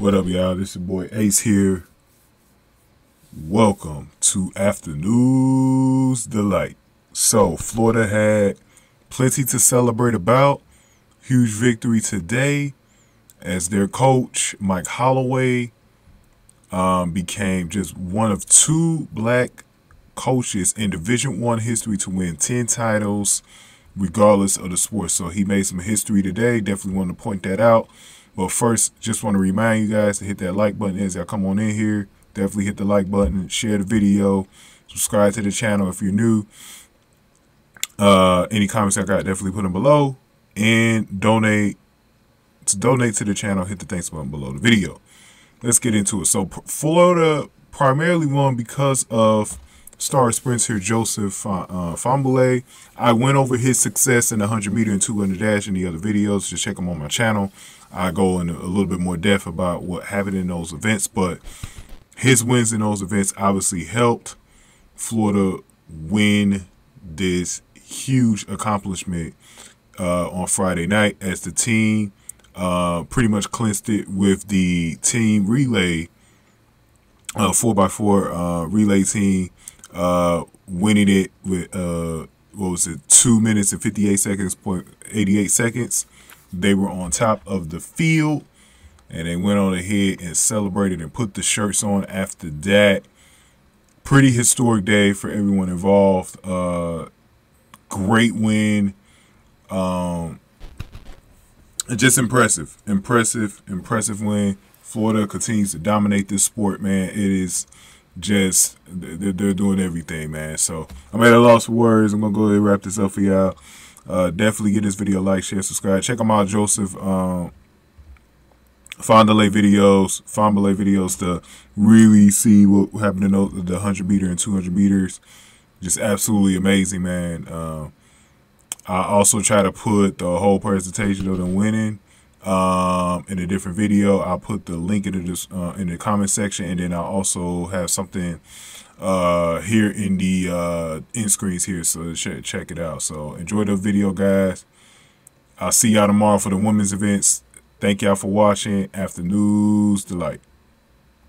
What up, y'all? This is your boy Ace here. Welcome to After News Delight. So, Florida had plenty to celebrate about. Huge victory today as their coach, Mike Holloway, um, became just one of two black coaches in Division One history to win 10 titles, regardless of the sport. So he made some history today. Definitely want to point that out. But first, just want to remind you guys to hit that like button as I come on in here. Definitely hit the like button, share the video, subscribe to the channel if you're new. Uh, any comments I got, definitely put them below. And donate to donate to the channel, hit the thanks button below the video. Let's get into it. So Florida primarily won because of star sprinter Joseph uh, Fahnbulleh. I went over his success in the 100 meter and 200 dash in the other videos. Just check them on my channel. I go in a little bit more depth about what happened in those events, but his wins in those events obviously helped Florida win this huge accomplishment uh, on Friday night as the team uh, pretty much clinched it with the team relay, uh, 4x4 uh, relay team, uh, winning it with, uh, what was it, 2 minutes and 58 seconds, point 88 seconds. They were on top of the field and they went on ahead and celebrated and put the shirts on after that. Pretty historic day for everyone involved. Uh, great win. Um, just impressive, impressive, impressive win. Florida continues to dominate this sport, man. It is just they're, doing everything, man. So I'm at a loss for words. I'm gonna go ahead and wrap this up for y'all. Uh, definitely give this video like, share, subscribe. Check them out, Joseph. Um, Fahnbulleh videos, Fahnbulleh videos to really see what happened in the 100 meter and 200 meters. Just absolutely amazing, man. Uh, I also try to put the whole presentation of them winning um, in a different video. I'll put the link in the uh, in the comment section, and then I'll also have something uh, here in the uh, end screens here, so check check it out. So enjoy the video, guys. I'll see y'all tomorrow for the women's events. Thank y'all for watching. After News Delight.